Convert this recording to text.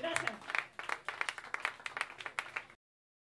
Gracias.